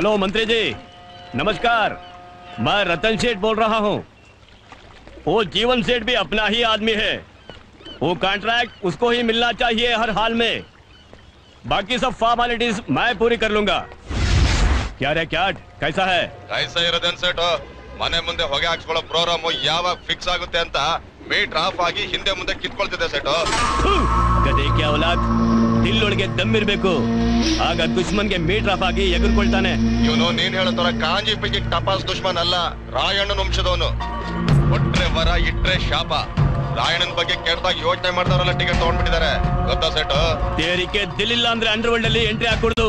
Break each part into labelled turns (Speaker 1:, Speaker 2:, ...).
Speaker 1: Hello मंत्री जी नमस्कार मैं रतन सेठ बोल रहा हूँ वो जीवन सेठ भी अपना ही आदमी है वो कॉन्ट्रैक्ट उसको ही मिलना चाहिए हर हाल में बाकी सब फॉर्मेलिटीज मैं पूरी कर लूंगा क्या रे क्या कैसा है
Speaker 2: ಕೈಸ ಇರೋದೇನ್ ಸೇಟು ಮನೆ ಮುಂದೆ ಹೊಗೆ ಹಾಕ್ಸ್ಕೊಳ್ಳೋ ಪ್ರೋಗ್ರಾಮ್ ಯಾವಾಗ ಫಿಕ್ಸ್ ಆಗುತ್ತೆ ಅಂತ ಮೀಟರ್ ಆಫ್ ಆಗಿ ಹಿಂದೆ ಮುಂದೆ ಕಿತ್ಕೊಳ್ತಿದೆ ಸೇಟು
Speaker 1: ಥು, ಗದೆ ಕ್ಯಾ ಔಲಾದ್ ದಿಲ್ಲೊಳಗೆ ದಮ್ಮಿರ್ಬೇಕು. ಆಗ ದುಶ್ಮನ್ಗೆ ಮೀಟರ್ ಆಫ್ ಆಗಿ ಎಗರ್ಕೊಳ್ತಾನೆ.
Speaker 2: ಇವನು ನೀನ್ ಹೇಳೋ ತರ ಕಾಂಜಿ ಪಿಗಿ ಟಪಾಸ್ ದುಶ್ಮನ್ ಅಲ್ಲ ರಾಯಣ್ಣನ ವಂಶದವನು. ಕೊಟ್ರೆ ವರ ಇಟ್ರೆ ಶಾಪ. ರಾಯಣ್ಣನ ಬಗ್ಗೆ ಕೆಟ್ಟದಾಗ ಯೋಚನೆ ಮಾಡ್ತಾರಲ್ಲ ಟಿಕೆಟ್ ತಗೊಂಡ್ಬಿಟ್ಟಿದ್ದಾರೆ. ಗೊತ್ತಾ ಸೆಟ್
Speaker 1: ತೇರಿಕೆ ದಿಲ್ಲಿಲ್ಲ ಅಂದ್ರೆ ಅಂಡರ್ ವರ್ಲ್ಡ್ ಅಲ್ಲಿ ಎಂಟ್ರಿ ಹಾಕೊಡ್ದು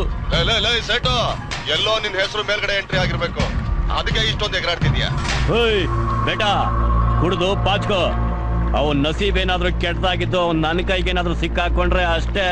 Speaker 2: ಸೆಟ್ ಎಲ್ಲೋ ನಿನ್ ಹೆಸರು ಮೇಲ್ಗಡೆ ಎಂಟ್ರಿ ಆಗಿರ್ಬೇಕು. ಅದಕ್ಕೆ ಇಷ್ಟೊಂದು ಎಗರಾಡ್ತಿದ್ಯಾ?
Speaker 1: ಬೇಟಾ ಕುಡ್ದು ಪಾಚ್ಕೋ. ಅವನ್ ನಸೀಬ್ ಏನಾದ್ರೂ ಕೆಟ್ಟದಾಗಿದ್ದು ಅವ್ನ ನನ್ನ ಕೈಗೆ ಏನಾದ್ರೂ ಸಿಕ್ಕಾಕೊಂಡ್ರೆ ಅಷ್ಟೇ.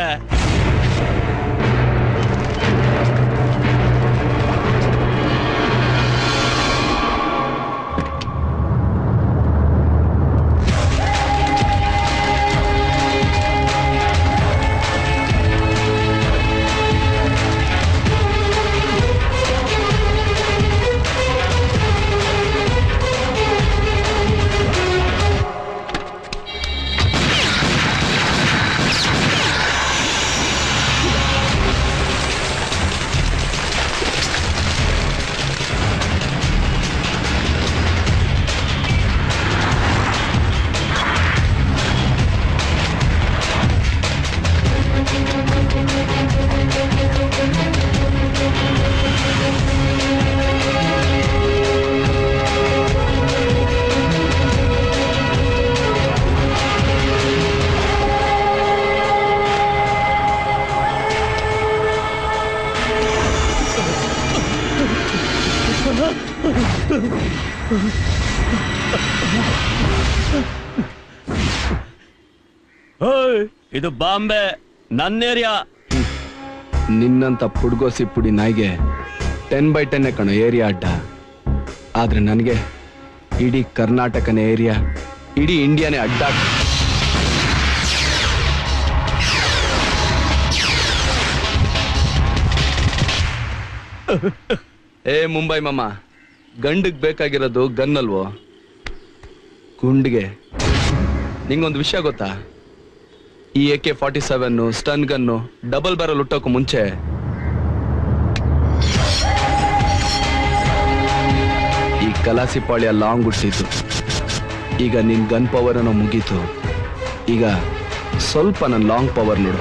Speaker 1: ಇದು ಬಾಂಬೆ ನನ್ನ ಏರಿಯಾ
Speaker 3: ನಿನ್ನಂತ ಪುಡ್ಗೋಸಿ ಪುಡಿ ನಾಯಿಗೆ ಟೆನ್ ಬೈ ಟೆನ್ ಕಣೋ ಏರಿಯಾ ಅಡ್ಡ. ಆದ್ರೆ ನನಗೆ ಇಡೀ ಕರ್ನಾಟಕನೇ ಏರಿಯಾ, ಇಡೀ ಇಂಡಿಯಾನೇ ಅಡ್ಡ. ಏ ಮುಂಬೈ ಮಾಮ, ಗಂಡಗ್ ಬೇಕಾಗಿರೋದು ಗನ್ ಗುಂಡ್ಗೆ ಗುಂಡಿಗೆ. ನಿಂಗೊಂದು ವಿಷಯ ಗೊತ್ತಾ? ಈ A K forty seven sten gun double barrel ಹುಟ್ಟೋಕು ಮುಂಚೆ. ಈ ಕಲಾಸಿಪಾಳಿಯ ಲಾಂಗ್ ಹುಟ್ಟಿಸಿದ್ದು ಈಗ ನಿನ್ ಗನ್ ಪವರ್ ಅನ್ನೋ ಮುಗೀತು. ಈಗ ಸ್ವಲ್ಪ ನನ್ನ ಲಾಂಗ್ ಪವರ್ ನೋಡು.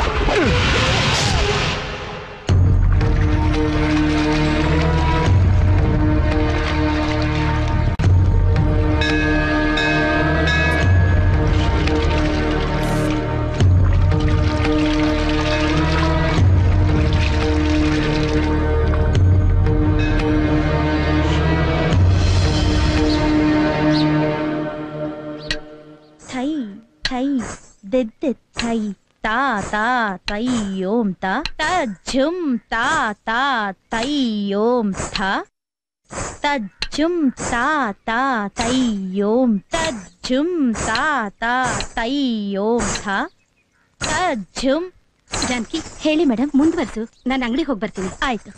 Speaker 4: ತಾ ತೈ ಓಂ ತ ತ ಝುಂ ತಾ ತಾ ತೈ ಓಂ ಥ ತ ಝುಂ ತಾ ತಾ ತೈ ಓಂ ತ ಝುಂ ತಾ ತಾ ತೈ ಓಂ ಥ ತ ಝುಂ
Speaker 5: ಜಾನಕಿ ಹೇಳಿ ಮೇಡಮ್ ಮುಂದುವರ್ಸು ನಾನು ಅಂಗಡಿಗೆ ಹೋಗಿ ಬರ್ತೀನಿ
Speaker 4: ಆಯ್ತು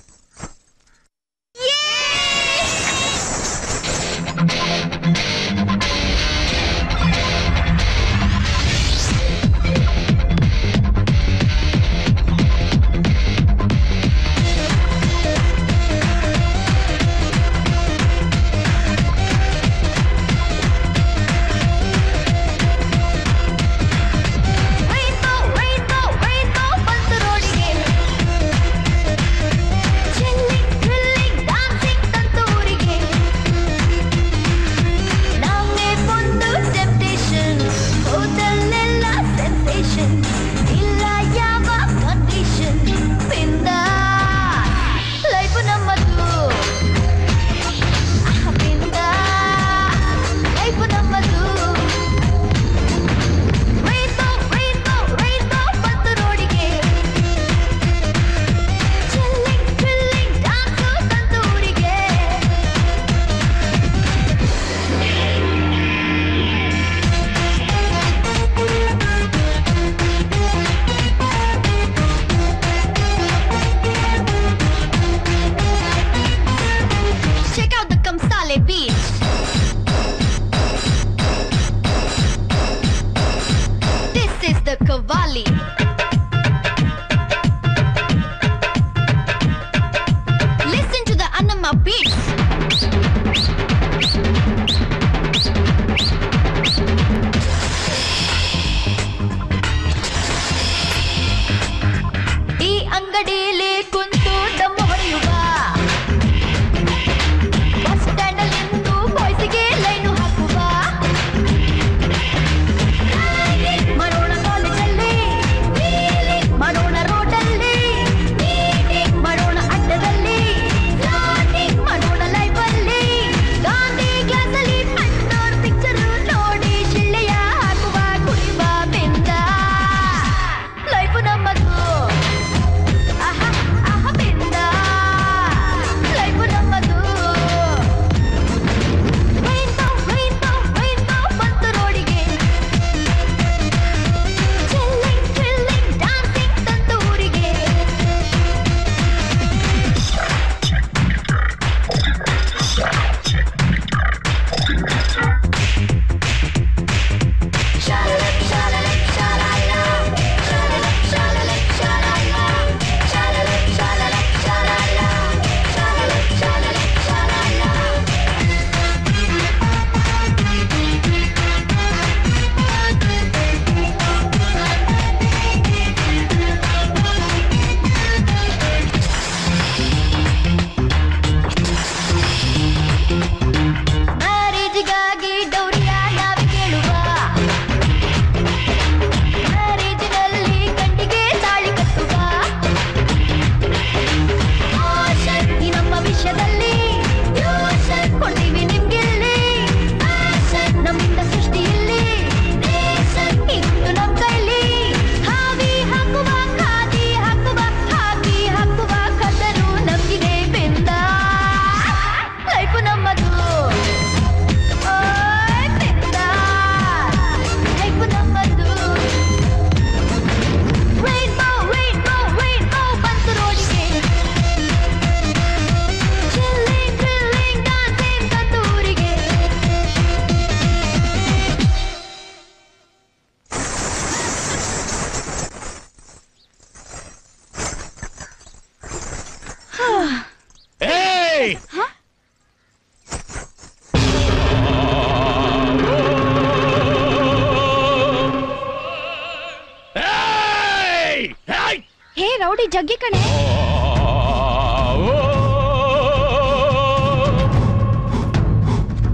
Speaker 6: ಜಗ್ಗಿ ಕಣೆ.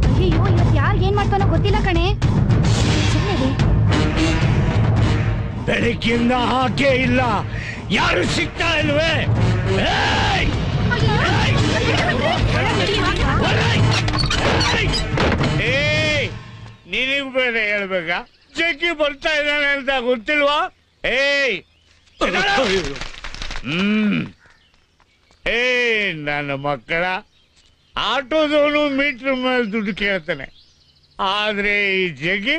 Speaker 6: ಅಯ್ಯೋ ಇವತ್ತು ಯಾರು ಏನ್ ಮಾಡ್ತಾನೋ ಗೊತ್ತಿಲ್ಲ ಕಣೆ. ಸುಮ್ಮನೆ
Speaker 7: ಬೆಳಗ್ಗಿಂದ ಹಾಗೆ ಇಲ್ಲ. ಯಾರು ಸಿಗ್ತಾ ಇಲ್ವೇ? ಏಯ್! ಏಯ್! ನಿನಗ್ ಬೇರೆ ಹೇಳ್ಬೇಕಾ? ಜಗ್ಗಿ ಬರ್ತಾ ಇದ್ದಾನೆ ಅಂತ ಗೊತ್ತಿಲ್ವಾ? ಏಯ್! ಹ್ಮ್. ಏ ನನ್ನ ಮಕ್ಕಳ, ಆಟೋದವನು ಮೀಟರ್ ಮೇಲೆ ದುಡ್ಡು ಕೇಳ್ತಾನೆ. ಆದ್ರೆ ಈ ಜಗಿ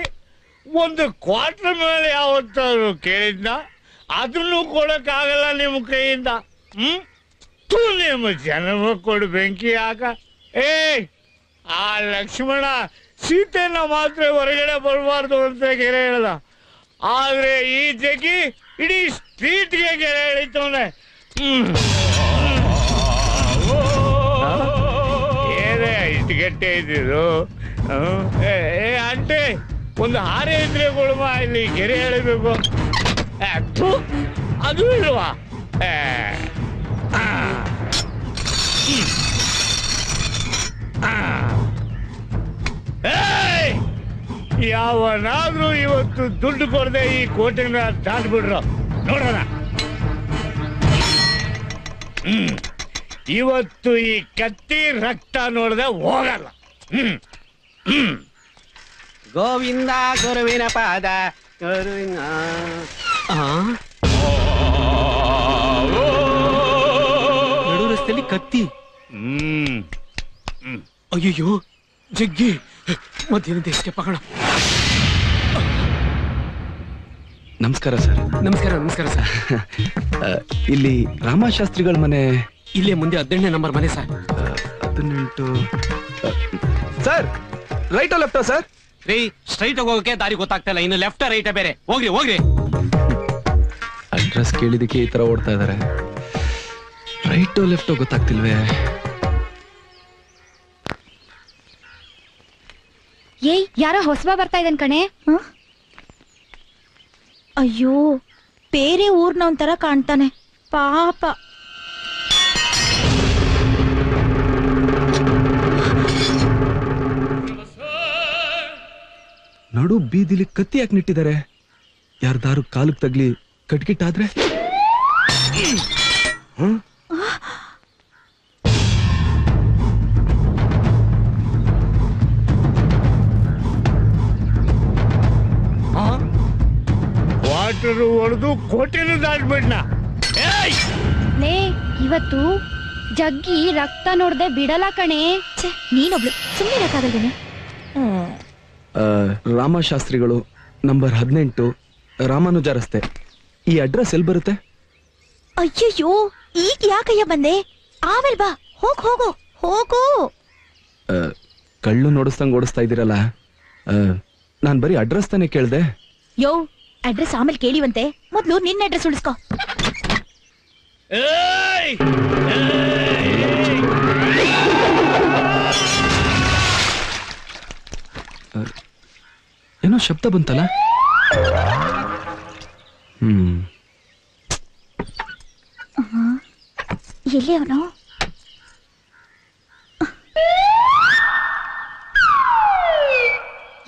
Speaker 7: ಒಂದು ಕ್ವಾರ್ಟರ್ ಮೇಲೆ ಯಾವತ್ತಾದ್ರು ಕೇಳಿದ್ನ? ಅದನ್ನು ಕೊಡಕ್ಕಾಗಲ್ಲ ನಿಮ್ಮ ಕೈಯಿಂದ. ಹ್ಮ್? ತೂ ನಿಮ್ಮ ಜನ್ಮ ಕೊಡು ಬೆಂಕಿ ಆಗ ಏ, ಆ ಲಕ್ಷ್ಮಣ ಸೀತೆನ ಮಾತ್ರ ಹೊರಗಡೆ ಬರಬಾರ್ದು ಅಂತ ಗೆರೆ ಹೇಳ್ದ ಆದ್ರೆ ಈ ಜಗಿ ಇಡೀ ಸ್ಟ್ರೀಟ್ಗೆ ಗೆರೆ ಎಳಿತವನೆ ಏನೇ ಇಷ್ಟು ಗಂಟೆ ಇದ್ದಿದ್ದು? ಏ ಏ, ಆಂಟಿ ಒಂದು ಹಾರೆ ಇದ್ರೆ ಕೊಡುವ ಇಲ್ಲಿ ಗೆರೆ ಎಳಿಬೇಕು. ಅದು ಇಲ್ವಾ! ಯಾವನಾದ್ರೂ ಇವತ್ತು ದುಡ್ಡು ಕೊಡದೆ ಈ ಕೋಟೆನ ದಾಟ್ಬಿಡ್ರು ನೋಡೋಣ ಹ್ಮ್. ಇವತ್ತು ಈ ಕತ್ತಿ ರಕ್ತ ನೋಡದೆ ಹೋಗಲ್ಲ. ಹ್ಮ್. ಹ್ಮ್.
Speaker 8: ಗೋವಿಂದ ಗುರುವಿನ ಪಾದ ಗುರುವಿನ. ನಡು ರಸ್ತೆಯಲ್ಲಿ ಕತ್ತಿ.
Speaker 7: ಹ್ಮ್.
Speaker 8: ಅಯ್ಯಯ್ಯೋ ಜಗ್ಗಿ. ಮಧ್ಯಾಹ್ನದ ಎಸ್ಕೇಪ್ ಆಗೋಣ
Speaker 3: ನಮಸ್ಕಾರ ಸರ್.
Speaker 8: ನಮಸ್ಕಾರ ನಮಸ್ಕಾರ ಸರ್.
Speaker 3: ಇಲ್ಲಿ ರಾಮಶಾಸ್ತ್ರಿಗಳ ಮನೆ.
Speaker 8: ಇಲ್ಲೇ ಮುಂದೆ ಹದಿನೆಂಟನೇ ನಂಬರ್ ಮನೆ ಸರ್.
Speaker 3: ಹದಿನೆಂಟು ಸರ್ ರೈಟ್ ಲೆಫ್ಟ್ ಸರ್?
Speaker 8: ರೀ ಸ್ಟ್ರೈಟ್ ಹೋಗೋಕೆ ದಾರಿ ಗೊತ್ತಾಗ್ತಾ ಇಲ್ಲ. ಇನ್ನು ಲೆಫ್ಟ್ ರೈಟ್ ಬೇರೆ. ಹೋಗ್ರಿ ಹೋಗ್ರಿ.
Speaker 3: ಅಡ್ರೆಸ್ ಕೇಳಿದಕ್ಕೆ ಈ ತರ ಓಡ್ತಾ ಇದಾರೆ. ರೈಟ್ ಲೆಫ್ಟ್ ಗೊತ್ತಾಗ್ತಿಲ್ವೇ?
Speaker 6: ಏಯ್ ಯಾರೋ ಹೊಸಬ ಬರ್ತಾ ಇದ್ದಾನೆ ಕಣೆ?
Speaker 4: ಅಯ್ಯೋ ಬೇರೆ ಊರ್ನ ಒಂಥರ ಕಾಣ್ತಾನೆ. ಪಾಪ.
Speaker 3: ನಡು ಬೀದಿಲಿ ಕತ್ತಿ ಯಾಕೆ ನಿಟ್ಟಿದ್ದಾರೆ? ಯಾರ್ದಾರು ಕಾಲಕ್ಕೆ ತಗ್ಲಿ ಕಟ್ಕಿಟ್ಟಾದ್ರೆ ಹ?
Speaker 1: ವಾಟರ್ ಹೊಡೆದು ಕೋಟೆನೂ ದಾಟ್ಬಿಡ್ನ.
Speaker 6: ಲೇ ಇವತ್ತು ಜಗ್ಗಿ ರಕ್ತ ನೋಡ್ದೆ ಬಿಡಲ್ಲ ಕಣೆ.
Speaker 9: ಛೆ, ನೀನೊಬ್ಳು ಸುಮ್ಮನೆ ಇರಕ್ಕಾಗಲ್ವೇನೆ
Speaker 3: ರಾಮಶಾಸ್ತ್ರಿಗಳು ನಂಬರ್ ಹದಿನೆಂಟು ರಾಮಾನುಜ ರಸ್ತೆ ಈ ಅಡ್ರೆಸ್ ಎಲ್ಲಿ ಬರುತ್ತೆ?
Speaker 4: ಅಯ್ಯಯ್ಯೋ ಈಗ ಯಾಕಯ್ಯ ಬಂದೆ? ಆಮೇಲ್ ಬಾ ಹೋಗ್ ಹೋಗು ಹೋಗು.
Speaker 3: ಆ, ಕಳ್ಳು ನೋಡಿಸ್ದಂಗ್ ಓಡಿಸ್ತಾ ಇದ್ದೀರಲ್ಲ. ನಾನು ಬರೀ ಅಡ್ರೆಸ್ ತಾನೆ ಕೇಳ್ದೆ.
Speaker 4: ಯೋ ಅಡ್ರೆಸ್ ಆಮೇಲೆ ಕೇಳಿವಂತೆ. ಮೊದ್ಲು ನಿನ್ನ ಅಡ್ರೆಸ್ ಉಳಿಸ್ಕೋ.
Speaker 3: ಏನೋ ಶಬ್ದ ಬಂತಲ್ಲ? ಹ್ಮ್.
Speaker 4: ಎಲ್ಲಿ ಅವನು?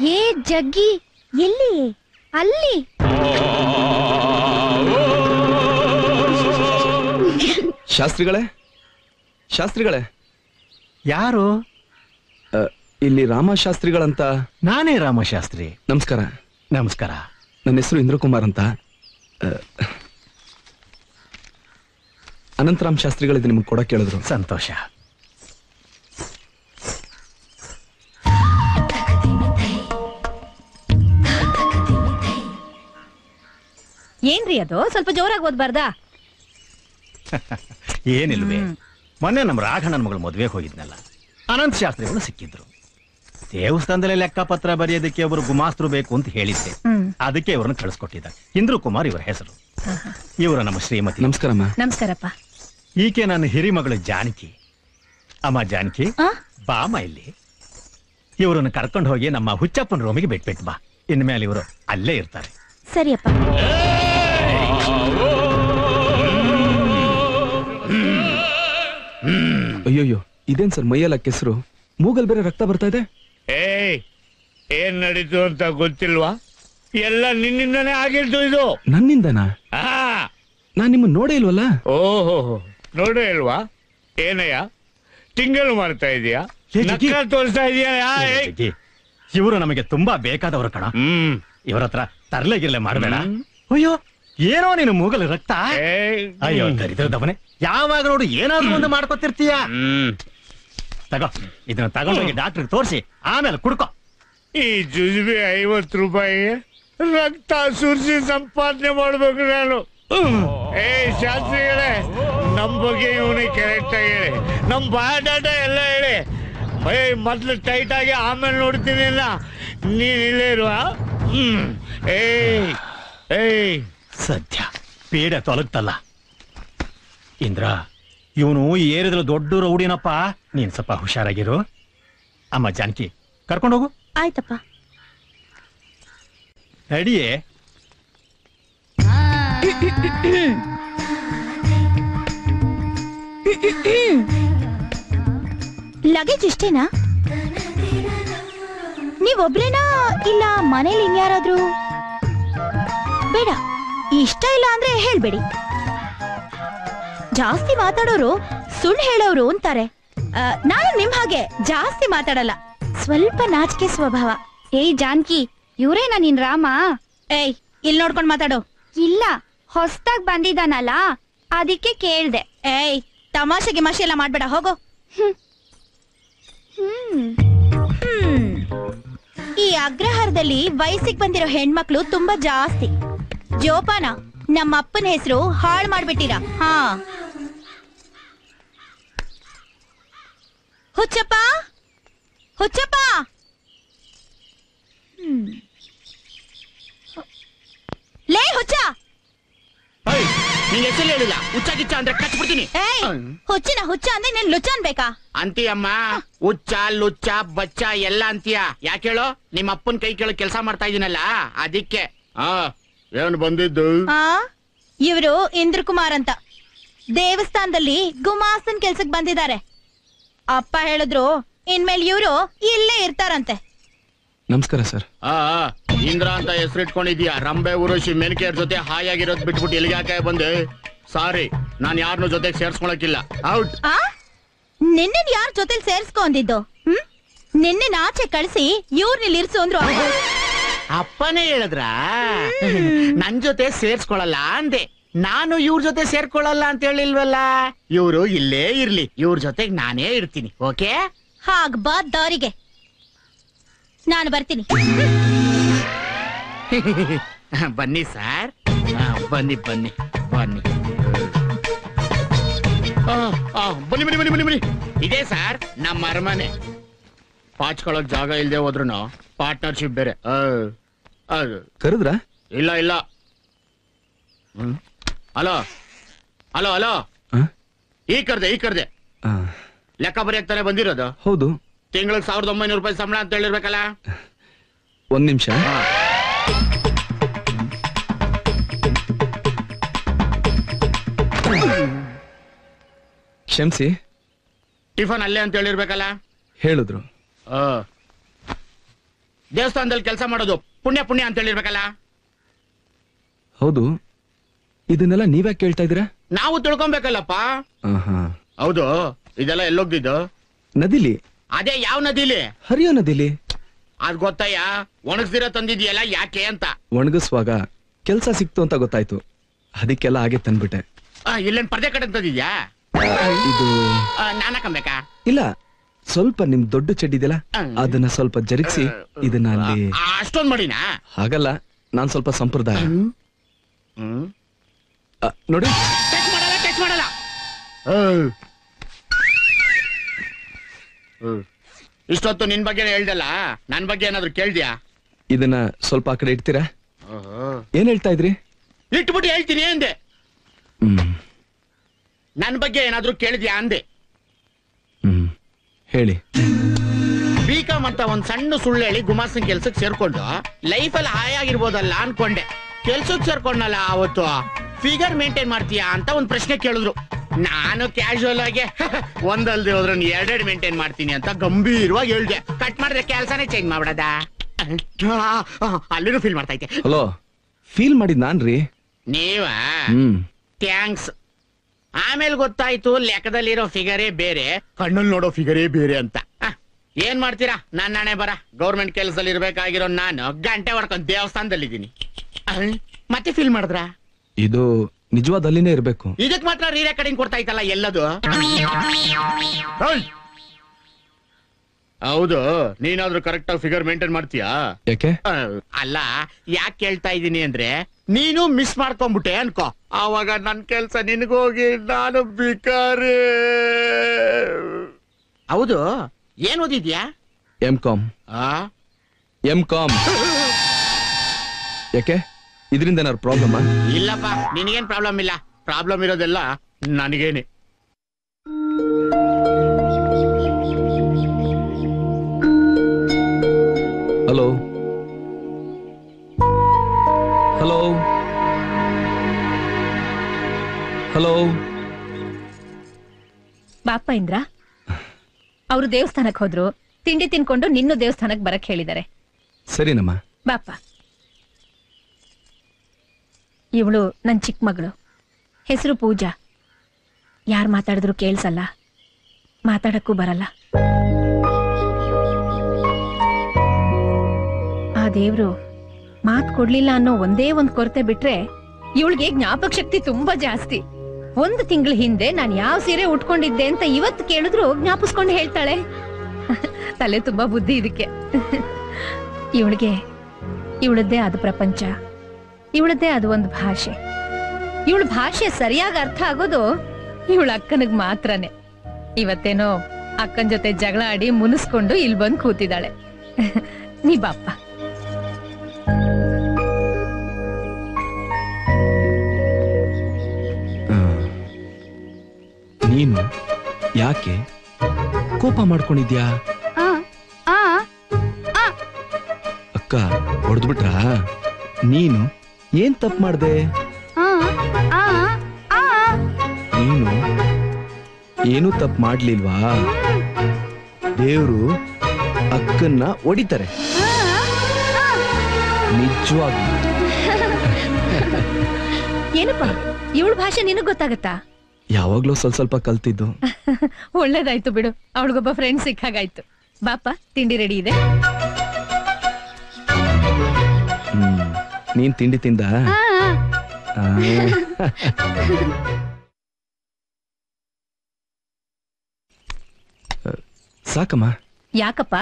Speaker 6: ಏ ಜಗ್ಗಿ
Speaker 4: ಎಲ್ಲಿ?
Speaker 6: ಅಲ್ಲಿ.
Speaker 3: ಶಾಸ್ತ್ರಿಗಳೇ? ಶಾಸ್ತ್ರಿಗಳೇ?
Speaker 1: ಯಾರು?
Speaker 3: ಇಲ್ಲಿ ರಾಮಶಾಸ್ತ್ರಿಗಳಂತ?
Speaker 1: ನಾನೇ ರಾಮಶಾಸ್ತ್ರಿ.
Speaker 3: ನಮಸ್ಕಾರ.
Speaker 1: ನಮಸ್ಕಾರ.
Speaker 3: ನನ್ನ ಹೆಸರು ಇಂದ್ರಕುಮಾರ್ ಅಂತ. ಅನಂತರಾಮ್ ಶಾಸ್ತ್ರಿಗಳಿದ್ದು ನಿಮ್ಗೆ ಕೊಡಕ್ಕೆ ಕೇಳಿದ್ರು.
Speaker 1: ಸಂತೋಷ.
Speaker 4: ಏನ್ರಿ ಅದು? ಸ್ವಲ್ಪ ಜೋರಾಗಿ ಓದ್ಬಾರ್ದಾ?
Speaker 1: ಏನಿಲ್ವೇ ಮೊನ್ನೆ ನಮ್ಮ ರಾಘಣ್ಣನ ಮಗಳು ಮದುವೆಗೆ ಹೋಗಿದ್ನಲ್ಲ. ಅನಂತ ಶಾಸ್ತ್ರಿಗಳು ಸಿಕ್ಕಿದ್ರು. ದೇವಸ್ಥಾನದಲ್ಲಿ ಲೆಕ್ಕಪತ್ರ ಬರೆಯೋದಕ್ಕೆ ಒಬ್ಬರು ಗುಮಾಸ್ತರು ಬೇಕು ಅಂತ ಹೇಳಿದ್ದೆ. ಅದಕ್ಕೆ ಇವರನ್ನು ಕಳಿಸ್ಕೊಟ್ಟಿದ್ದ. ಇಂದ್ರು ಕುಮಾರ್ ಇವರ ಹೆಸರು. ಇವರ ನಮ್ಮ ಶ್ರೀಮತಿ.
Speaker 3: ನಮಸ್ಕಾರಮ್ಮ
Speaker 4: ನಮಸ್ಕಾರಪ್ಪ.
Speaker 1: ಈಕೆ ನನ್ನ ಹಿರಿಮಗಳು ಜಾನಕಿ. ಅಮ್ಮ ಜಾನಕಿ? ಬಾಮ ಇಲ್ಲಿ. ಇವರನ್ನು ಕರ್ಕೊಂಡು ಹೋಗಿ ನಮ್ಮ ಹುಚ್ಚಪ್ಪನ ರೂಮಿಗೆ ಬಿಟ್ಬಿಟ್ಟು ಬಾ. ಇನ್ಮೇಲೆ ಇವರು ಅಲ್ಲೇ ಇರ್ತಾರೆ.
Speaker 4: ಸರಿಯಪ್ಪ.
Speaker 3: ಅಯ್ಯೋಯ್ಯೋ ಇದೇನ್ ಸರ್ ಮೈಯೆಲ್ಲ ಕೆಸರು? ಮೂಗಲ್ ಬೇರೆ ರಕ್ತ ಬರ್ತಾ ಇದೆ?
Speaker 7: ಏಯ್ ಏನ್ ನಡೀತು ಅಂತ ಗೊತ್ತಿಲ್ವಾ? ಎಲ್ಲ ನಿನ್ನಿಂದನೇ ಆಗಿದ್ದು ಇದು.
Speaker 3: ನನ್ನಿಂದನಾ?
Speaker 7: ಆ
Speaker 3: ನಾನ್ ನಿಮ್ಮನ್ನ ನೋಡೇ ಇಲ್ವಲ್ಲ?
Speaker 7: ಓಹೋ ನೋಡೇ ಇಲ್ವಾ? ಏನಯ್ಯ? ತಿಂಗಳು ಮಾಡ್ತಾ ಇದೀಯಾ?
Speaker 1: ಏ, ಜಿಗ್ಗಿ.
Speaker 7: ನಕ್ಕ ತೋರಿಸ್ತಾ ಇದೀಯಾ?
Speaker 1: ಇವರು ನಮಗೆ ತುಂಬಾ ಬೇಕಾದವರು ಕಣ.
Speaker 7: ಹ್ಮ್.
Speaker 1: ಇವರ ಹತ್ರ ತರ್ಲೆಗಿರ್ಲೆ ಮಾಡಬೇಡ. ಅಯ್ಯೋ ಏನೋ ನೀನು ಮೂಗಲು ರಕ್ತ? ಅಯ್ಯೋ ದರಿದ್ರದವನೇ. ಯಾವಾಗ ನೋಡು ಏನಾದ್ರೂ ಒಂದು ಮಾಡ್ಕೊತಿರ್ತೀಯ? ತಗೋ ಇದನ್ನ ತಗೊಂಡೋಗಿ ಡಾಕ್ಟರ್ ತೋರಿಸಿ ಆಮೇಲೆ ಕುಡ್ಕೋ.
Speaker 7: ಈ ಜುಜುಬಿ ಐವತ್ತು ರೂಪಾಯಿ ರಕ್ತ ಸುರಿಸಿ ಸಂಪಾದನೆ ಮಾಡ್ಬೇಕು ನಾನು. ಏ ಶಾಸ್ತ್ರಿಗಳೇ ನಮ್ ಬಗ್ಗೆ ಇವನಿಗೆ ಕರೆಕ್ಟ್ ಆಗಿ ಹೇಳಿ. ನಮ್ ಬಯೋಡಾಟ ಎಲ್ಲ ಹೇಳಿ. ಏ ಮೊದ್ಲು ಟೈಟ್ ಆಗಿ ಆಮೇಲೆ ನೋಡ್ತೀನಿ ಅಲ್ಲ. ನೀನ್ ಇಲ್ಲೇ ಇರುವ? ಹ್ಮ್. ಏಯ್ ಏಯ್.
Speaker 1: ಸದ್ಯ. ಪೇಡ ತೊಲಗ್ತಲ್ಲ. ಇಂದ್ರ ಇವನು ಏರಿದ್ರೆ ದೊಡ್ಡ ರೌಡಿನಪ್ಪ. ನೀನ್ ಸ್ವಲ್ಪ ಹುಷಾರಾಗಿರು. ಅಮ್ಮ ಜಾನಕಿ ಕರ್ಕೊಂಡೋಗು
Speaker 4: ಆಯ್ತಪ್ಪ.
Speaker 1: ನಡಿಯೇ
Speaker 4: ಲಗೇಜ್ ಇಷ್ಟೇನಾ? ನೀವೊಬ್ರೇನಾ ಇಲ್ಲ ಮನೇಲಿ ಇನ್ಯಾರಾದ್ರೂ? ಬೇಡ. ಇಷ್ಟ ಇಲ್ಲ ಅಂದ್ರೆ ಹೇಳ್ಬೇಡಿ. ಜಾಸ್ತಿ ಮಾತಾಡೋರು ಸುಳ್ಳು ಹೇಳೋರು ಅಂತಾರೆ. ನಾನು ನಿಮ್ ಹಾಗೆ ಜಾಸ್ತಿ ಮಾತಾಡಲ್ಲ. ಸ್ವಲ್ಪ ನಾಚಿಕೆ ಸ್ವಭಾವ.
Speaker 6: ಏಯ್, ಜಾನ್ಕಿ, ಇವ್ರೇನಾ ನಿನ್ ರಾಮ?
Speaker 4: ಏಯ್ ಇಲ್ಲಿ ನೋಡ್ಕೊಂಡ್ ಮಾತಾಡು.
Speaker 6: ಇಲ್ಲ, ಹೊಸ್ದಾಗ್ ಬಂದಿದ್ದಾನಲ್ಲ, ಅದಕ್ಕೆ ಕೇಳ್ದೆ.
Speaker 4: ಏಯ್, ತಮಾಷೆ ಗಿಮಾಷೆ ಎಲ್ಲ ಮಾಡ್ಬೇಡ, ಹೋಗು. ಈ ಅಗ್ರಹಾರದಲ್ಲಿ ವಯಸ್ಸಿಗೆ ಬಂದಿರೋ ಹೆಣ್ಮಕ್ಳು ತುಂಬಾ ಜಾಸ್ತಿ. ಜೋಪಾನ ನಮ್ಮ ಅಪ್ಪನ ಹೆಸರು ಹಾಳು ಮಾಡ್ಬಿಟ್ಟಿರ? ಹಾ. ಹುಚ್ಚಪ್ಪ? ಹುಚ್ಚಪ್ಪ. ಲೇ ಹುಚ್ಚ!
Speaker 10: ನಿನ್ ಹೆಸರು ಹೇಳಿಲ್ಲ. ಹುಚ್ಚ ಗಿಚ್ಚ ಅಂದ್ರೆ ಕಚ್ಬಿಡ್ತೀನಿ.
Speaker 4: ಏಯ್ ಹುಚ್ಚಿನ ಹುಚ್ಚ ಅಂದ್ರೆ ನೀನ್ ಲುಚ್ಚ ಅನ್ಬೇಕಾ
Speaker 10: ಅಂತೀಯಮ್ಮ ಹುಚ್ಚ ಲುಚ್ಚ ಬಚ್ಚ ಎಲ್ಲ ಅಂತೀಯ. ಯಾಕೆ ಹೇಳು? ನಿಮ್ಮ ಅಪ್ಪನ ಕೈ ಕೇಳೋ ಕೆಲಸ ಮಾಡ್ತಾ ಇದೀನಲ್ಲ ಅದಕ್ಕೆ. ಆ. ಏನ್ ಬಂದಿದ್ದು?
Speaker 4: ಆ ಇವರು ಇಂದ್ರ ಕುಮಾರ್ ಅಂತ. ದೇವಸ್ಥಾನದಲ್ಲಿ ಗುಮಾಸ್ತನ್ ಕೆಲ್ಸಕ್ ಬಂದಿದ್ದಾರೆ. ಅಪ್ಪ ಹೇಳಿದ್ರು ಇನ್ಮೇಲೆ ಇವರು ಇಲ್ಲೇ ಇರ್ತಾರಂತೆ.
Speaker 3: ನಮಸ್ಕಾರ ಸರ್.
Speaker 10: ಆ ಆ, ಇಂದ್ರ ಅಂತ ಹೆಸರಿಟ್ಕೊಂಡಿದ್ಯಾ? ರಂಬೆ ಉರುಷಿ ಮೆನ್ಕೆಯರ್ ಜೊತೆ ಹಾಯಾಗಿರೋದ್ ಬಿಟ್ಬಿಟ್ಟು ಇಲ್ಲಿಗೆ ಯಾಕೆ ಬಂದೆ? ಸಾರಿ ನಾನ್ ಯಾರನ್ನೂ ಜೊತೆಗೆ ಸೇರ್ಸ್ಕೊಳಕಿಲ್ಲ ಔಟ್.
Speaker 4: ಆ ನಿನ್ನೆ ಯಾರ ಜೊತೆ ಸೇರ್ಸ್ಕೊಂಡಿದ್ದು ಹ್ಮ್? ನಿನ್ನೆ ಆಚೆ ಕಳಿಸಿ ಇವ್ರನ್ನ ಇರ್ಸು ಅಂದ್ರು
Speaker 10: ಅಪ್ಪನೇ ಹೇಳಿದ್ರ? ನನ್ ಜೊತೆ ಸೇರ್ಸ್ಕೊಳಲ್ಲ ಅಂದೆ. ನಾನು ಇವ್ರ ಜೊತೆ ಸೇರ್ಕೊಳ್ಳಲ್ಲ ಅಂತ ಹೇಳಿಲ್ವಲ್ಲ? ಇವ್ರು ಇಲ್ಲೇ ಇರ್ಲಿ. ಇವ್ರ ಜೊತೆಗ್ ನಾನೇ ಇರ್ತೀನಿ. ಓಕೆ?
Speaker 4: ಹಾಗ ಬಾ ದಾರಿಗೆ. ನಾನು ಬರ್ತೀನಿ.
Speaker 10: ಬನ್ನಿ ಸರ್. ಬನ್ನಿ ಬನ್ನಿ ಬನ್ನಿ. ಆ, ಆ, ಬನ್ನಿ ಬನ್ನಿ ಬನ್ನಿ ಬನ್ನಿ ಬನ್ನಿ. ಇದೇ ಸರ್ ನಮ್ಮ ಅರಮನೆ ಪಾಚ್ಕೊಳಕ್ ಜಾಗ ಇಲ್ದೆ ಹೋದ್ರು ಪಾರ್ಟ್ನರ್ಶಿಪ್ ಬೇರೆ. ಆ.
Speaker 3: ಕರೆದ್ರಾ?
Speaker 10: ಇಲ್ಲ ಇಲ್ಲ. ಹಲೋ? Hello
Speaker 3: hello?
Speaker 10: ಈ ಕರ್ದೆ ಈ ಕರ್ದೆ. ಲೆಕ್ಕ ಬರೆಯಕ್ ತಾನೇ ಬಂದಿರೋದು?
Speaker 3: ಹೌದು.
Speaker 10: ತಿಂಗಳಿಗೆ ಸಾವಿರದ ಒಂಬೈನೂರು ರೂಪಾಯಿ ಸಂಬಳ ಅಂತ ಹೇಳಿರ್ಬೇಕಲ್ಲ?
Speaker 3: ಒಂದ್ ನಿಮಿಷ. ಕ್ಷಮ್ಸಿ
Speaker 10: ಟಿಫನ್ ಅಲ್ಲೇ ಅಂತ ಹೇಳಿರ್ಬೇಕಲ್ಲ?
Speaker 3: ಹೇಳಿದ್ರು.
Speaker 10: ಆ. ದೇವಸ್ಥಾನದಲ್ಲಿ ಕೆಲಸ ಮಾಡೋದು ಪುಣ್ಯ ಪುಣ್ಯ ಅಂತ ಹೇಳಿರ್ಬೇಕಲ್ಲ?
Speaker 3: ಹೌದು. ಇದನ್ನೆಲ್ಲ ನೀವ್ಯಾಕೆ ಕೇಳ್ತಾ ಇದ್ದೀರಾ?
Speaker 10: ನಾವು ತಿಳ್ಕೊಬೇಕಲ್ಲಪ್ಪ.
Speaker 3: ಆಹಾ.
Speaker 10: ಹೌದು. ಇದೆಲ್ಲ ಎಲ್ಲೋಗ್ದಿದ್ದು?
Speaker 3: ನದಿಲಿ?
Speaker 10: ಅದೇ ಯಾವ ನದಿಲಿ?
Speaker 3: ಹರಿಯೋ ನದಿಲಿ?
Speaker 10: ಅದ್ ಗೊತ್ತಯ್ಯ. ಒಣಗಿಸಿರ ತಂದಿದ್ಯಲ್ಲ ಯಾಕೆ ಅಂತ.
Speaker 3: ಒಣಗಿಸುವಾಗ ಕೆಲ್ಸ ಸಿಕ್ತು ಅಂತ ಗೊತ್ತಾಯ್ತು. ಅದಕ್ಕೆಲ್ಲ ಹಾಗೆ ತಂದ್ಬಿಟ್ಟೆ.
Speaker 10: ಆ, ಇಲ್ಲೇನ್ ಪರ್ದೆ ಕಡೆ ತಂದಿದ್ಯಾ?
Speaker 3: ಇದು
Speaker 10: ನಾನ ಕಂಬೇಕಾ?
Speaker 3: ಇಲ್ಲ. ಸ್ವಲ್ಪ ನಿಮ್ ದೊಡ್ಡ ಚೆಡ್ಡಿದೆಲ್ಲ ಅದನ್ನ ಸ್ವಲ್ಪ ಜರುಗಿಸಿ ಇದನ್ನ ಅಲ್ಲಿ
Speaker 10: ಅಷ್ಟೊಂದ್ ಮಾಡಿನ?
Speaker 3: ಹಾಗಲ್ಲ ನಾನ್ ಸ್ವಲ್ಪ ಸಂಪ್ರದಾಯ.
Speaker 10: ಹ್ಮ್.
Speaker 3: ನೋಡಿ.
Speaker 10: ಟಚ್ ಮಾಡಲ್ಲ ಟಚ್ ಮಾಡಲ್ಲ. ಇಷ್ಟೊತ್ತು ನಿನ್ ಬಗ್ಗೆ ಹೇಳ್ದಲ್ಲ ನನ್ ಬಗ್ಗೆ ಏನಾದ್ರು ಕೇಳ್ದ್ಯಾ?
Speaker 3: ಇದನ್ನ ಸ್ವಲ್ಪ ಆ ಕಡೆ ಇಡ್ತೀರಾ? ಏನ್ ಹೇಳ್ತಾ ಇದ್ರಿ?
Speaker 10: ಇಟ್ಬಿಟ್ಟು ಹೇಳ್ತೀನಿ ಅಂದೆ.
Speaker 3: ಹ್ಮ್.
Speaker 10: ನನ್ ಬಗ್ಗೆ ಏನಾದ್ರು ಕೇಳಿದ್ಯಾ ಅಂದೆ.
Speaker 3: ಹೇಳಿ.
Speaker 10: ಬಿಕಾಮ್ ಅಂತ ಒಂದ್ ಸಣ್ಣ ಸುಳ್ಳು ಹೇಳಿ ಗುಮಾಸನ್ ಕೆಲ್ಸಕ್ಕೆ ಸೇರ್ಕೊಂಡು ಲೈಫ್ ಅಲ್ಲಿ ಹಾಯಾಗಿರ್ಬೋದಲ್ಲ ಅನ್ಕೊಂಡೆ. ಕೆಲ್ಸಕ್ಕೆ ಸೇರ್ಕೊಂಡಲ್ಲ ಅವತ್ತು ಫಿಗರ್ ಮೇಂಟೈನ್ ಮಾಡ್ತೀಯಾ ಅಂತ ಒಂದ್ ಪ್ರಶ್ನೆ ಕೇಳಿದ್ರು. ನಾನು ಕ್ಯಾಶುವಲ್ ಆಗಿ ಒಂದಲ್ದೆ ಹೋದ್ರೆ ಎರಡೆರಡು ಮೇಂಟೈನ್ ಮಾಡ್ತೀನಿ ಅಂತ ಗಂಭೀರವಾಗಿ ಹೇಳ್ದೆ. ಕಟ್ ಮಾಡಿದ್ರೆ ಕೆಲ್ಸನೇ ಚೇಂಜ್ ಮಾಡ್ಬಿಡದ? ಅಲ್ಲಿನೂ ಫೀಲ್ ಮಾಡ್ತಾ ಇದ್ದೆ.
Speaker 3: ಹಲೋ ಫೀಲ್ ಮಾಡಿದ್ ನಾನ್ರಿ.
Speaker 10: ನೀವ? ಥ್ಯಾಂಕ್ಸ್ ಆಮೇಲೆ ಗೊತ್ತಾಯ್ತು ಲೆಕ್ಕದಲ್ಲಿರೋ ಫಿಗರೇ ಬೇರೆ. ಕಣ್ಣಲ್ಲಿ ನೋಡೋ ಫಿಗರೇ ಬೇರೆ ಅಂತ. ಆ, ಏನ್ ಮಾಡ್ತೀರಾ? ನನ್ನ ಹಣೆ ಬರ. ಗೌರ್ಮೆಂಟ್ ಕೆಲಸದಲ್ಲಿ ಇರ್ಬೇಕಾಗಿರೋ ನಾನು ಗಂಟೆ ಹೊಡ್ಕೊಂಡು ದೇವಸ್ಥಾನದಲ್ಲಿ ಇದೀನಿ ಮತ್ತೆ ಫೀಲ್ ಮಾಡಿದ್ರ?
Speaker 3: ಇದು ನಿಜವಾದ ಅಲ್ಲಿನೇ ಇರ್ಬೇಕು.
Speaker 10: ಇದಕ್ ಮಾತ್ರ ರೀ ರೆಕಾರ್ಡಿಂಗ್ ಕೊಡ್ತಾ ಇತ್ತಲ್ಲ ಎಲ್ಲದು! ಹೌದು ನೀನಾದ್ರೂ ಕರೆಕ್ಟ್ ಆಗಿ ಫಿಗರ್ ಮೇಂಟೈನ್ ಮಾಡ್ತೀಯಾ?
Speaker 3: ಯಾಕೆ?
Speaker 10: ಅಲ್ಲ ಯಾಕೆ ಕೇಳ್ತಾ ಇದ್ದೀನಿ ಅಂದ್ರೆ ನೀನು ಮಿಸ್ ಮಾಡ್ಕೊಂಡ್ಬಿಟ್ಟೆ ಅನ್ಕೋ. ಆವಾಗ ನನ್ ಕೆಲ್ಸ ನಿನಗೋಗಿ ನಾನು ಬಿಕಾರಿ ಹೌದು. ಏನ್ ಓದಿದ್ಯಾ?
Speaker 3: ಎಂ ಕಾಮ್
Speaker 10: ಆ?
Speaker 3: ಎಂ ಕಾಮ್ ಯಾಕೆ? ಇದರಿಂದ ಏನಾದ್ರು ಪ್ರಾಬ್ಲಮ್
Speaker 10: ಇಲ್ಲಪ್ಪ ನಿನಗೇನ್ ಪ್ರಾಬ್ಲಮ್ ಇಲ್ಲ. ಪ್ರಾಬ್ಲಮ್ ಇರೋದೆಲ್ಲ ನನಗೇನೆ.
Speaker 3: ಹಲೋ ಹಲೋ ಹಲೋ
Speaker 11: ಬಾಪ ಇಂದ್ರ ಅವರು ದೇವಸ್ಥಾನಕ್ ಹೋದ್ರು ತಿಂಡಿ ತಿನ್ಕೊಂಡು ನಿನ್ನ ದೇವಸ್ಥಾನಕ್ ಬರಕ್ ಹೇಳಿದ್ದಾರೆ
Speaker 3: ಸರಿನಮ್ಮ
Speaker 11: ಬಾಪ ಇವಳು ನನ್ ಚಿಕ್ಕ ಮಗಳು. ಹೆಸರು ಪೂಜಾ. ಯಾರ್ ಮಾತಾಡಿದ್ರು ಕೇಳ್ಸಲ್ಲ ಮಾತಾಡಕ್ಕೂ ಬರಲ್ಲ. ಆ ದೇವ್ರು ಮಾತ್ ಕೊಡ್ಲಿಲ್ಲ ಅನ್ನೋ ಒಂದೇ ಒಂದ್ ಕೊರತೆ ಬಿಟ್ರೆ ಇವಳಿಗೆ ಜ್ಞಾಪಕ ಶಕ್ತಿ ತುಂಬಾ ಜಾಸ್ತಿ. ಒಂದು ತಿಂಗಳ ಹಿಂದೆ ನಾನು ಯಾವ ಸೀರೆ ಉಟ್ಕೊಂಡಿದ್ದೆ ಅಂತ ಇವತ್ತು ಕೇಳಿದ್ರು ಜ್ಞಾಪಿಸ್ಕೊಂಡು ಹೇಳ್ತಾಳೆ. ತಲೆ ತುಂಬಾ ಬುದ್ಧಿ ಇದಕ್ಕೆ. ಇವಳಿಗೆ, ಇವಳದ್ದೇ ಅದು ಪ್ರಪಂಚ, ಇವಳದ್ದೇ ಅದು ಒಂದು ಭಾಷೆ. ಇವಳ ಭಾಷೆ ಸರಿಯಾಗಿ ಅರ್ಥ ಆಗೋದು ಇವಳ ಅಕ್ಕನಿಗೆ ಮಾತ್ರನೇ. ಇವತ್ತೇನೋ ಅಕ್ಕನ ಜೊತೆ ಜಗಳ ಆಡಿ ಮುನಿಸ್ಕೊಂಡು ಇಲ್ಲಿ ಬಂದು ಕೂತಿದ್ದಾಳೆ. ನೀ ಬಾಪ್ಪ.
Speaker 3: ಯಾಕೆ? ಕೋಪ ಮಾಡ್ಕೊಂಡಿದ್ಯಾ? ಅಕ್ಕ ಹೊಡೆದ್ಬಿಟ್ರಾ? ನೀನು ಏನ್ ತಪ್ಪು ಮಾಡ್ದೆ? ನೀನು ಏನು ತಪ್ಪು ಮಾಡ್ಲಿಲ್ವಾ? ದೇವ್ರು ಅಕ್ಕನ್ನ ಹೊಡಿತಾರೆ. ನಿಜವಾಗಿ
Speaker 11: ಏನಪ್ಪ ಇವಳು ಭಾಷೆ ನಿನಗ್ ಗೊತ್ತಾಗತ್ತಾ?
Speaker 3: ಯಾವಾಗ್ಲೂ ಸ್ವಲ್ಪ ಸ್ವಲ್ಪ ಕಲ್ತಿದ್ದು.
Speaker 11: ಒಳ್ಳೇದಾಯ್ತು ಬಿಡು. ಅವಳಿಗೊಬ್ಬ ಫ್ರೆಂಡ್ ಸಿಕ್ಕಾಗಾಯ್ತು. ಬಾಪ ತಿಂಡಿ ರೆಡಿ ಇದೆ?
Speaker 3: ಹ್ಮ್ ನೀನ್ ತಿಂಡಿ ತಿಂದ? ಆ. ಸಾಕಮ್ಮ.
Speaker 11: ಯಾಕಪ್ಪ?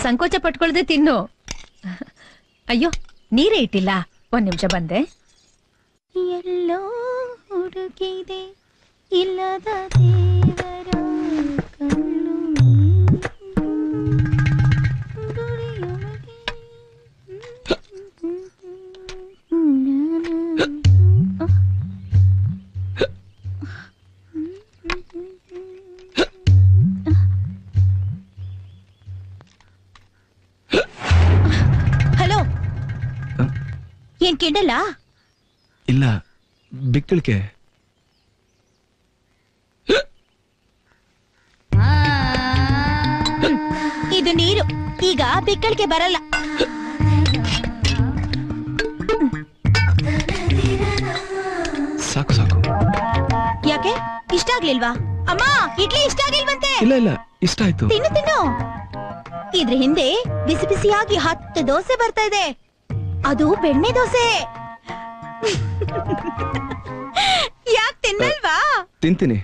Speaker 11: ಸಂಕೋಚ ಪಟ್ಕೊಳ್ದೆ ತಿನ್ನು. ಅಯ್ಯೋ ನೀರೇ ಇಟ್ಟಿಲ್ಲ. ಒಂದ್ ನಿಮಿಷ ಬಂದೆ.
Speaker 4: ಎಲ್ಲೋ ಹುಡುಕಿದೆ ಇಲ್ಲದ ದೇವರ ಕಣ್ಣು ಹಲೋ ಏನ್ ಕೇಳಲ್ಲ
Speaker 3: ಇಲ್ಲ ಬಿಕ್ಕಳಿಕೆ
Speaker 4: ಈಗ ಬಿಕ್ಕಳಿಕೆ ಬರಲ್ಲ.
Speaker 3: ಸಾಕು ಸಾಕು.
Speaker 4: ಯಾಕೆ? ಇಷ್ಟ ಆಗ್ಲಿಲ್ವಾ? ಅಮ್ಮ ಇಡ್ಲಿ ಇಷ್ಟ ಆಗಿಲ್ವಂತೆ.
Speaker 3: ಇಲ್ಲ ಇಲ್ಲ ಇಷ್ಟ ಆಯ್ತು.
Speaker 4: ತಿನ್ನು ತಿನ್ನು. ಇದ್ರ ಹಿಂದೆ ಬಿಸಿ ಬಿಸಿಯಾಗಿ ಹತ್ತು ದೋಸೆ ಬರ್ತಾ ಇದೆ ಅದು ಬೆಣ್ಣೆ ದೋಸೆ. ಯಾಕೆ ತಿನ್ನಲ್ವಾ?
Speaker 3: ತಿಂತೀನಿ.